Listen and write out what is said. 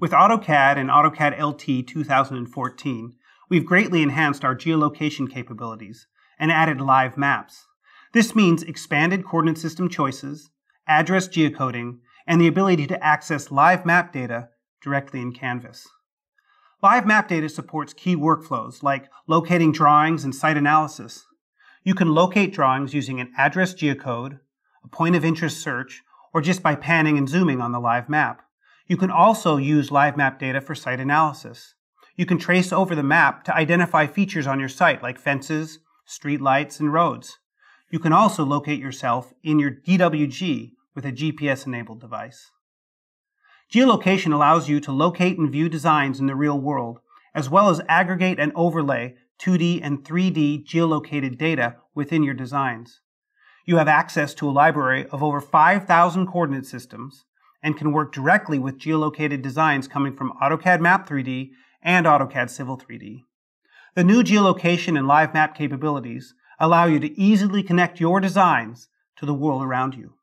With AutoCAD and AutoCAD LT 2014, we've greatly enhanced our geolocation capabilities and added live maps. This means expanded coordinate system choices, address geocoding, and the ability to access live map data directly in Canvas. Live map data supports key workflows like locating drawings and site analysis. You can locate drawings using an address geocode, a point of interest search, or just by panning and zooming on the live map. You can also use live map data for site analysis. You can trace over the map to identify features on your site like fences, street lights, and roads. You can also locate yourself in your DWG with a GPS enabled device. Geolocation allows you to locate and view designs in the real world, as well as aggregate and overlay 2D and 3D geolocated data within your designs. You have access to a library of over 5,000 coordinate systems and can work directly with geolocated designs coming from AutoCAD Map 3D and AutoCAD Civil 3D. The new geolocation and live map capabilities allow you to easily connect your designs to the world around you.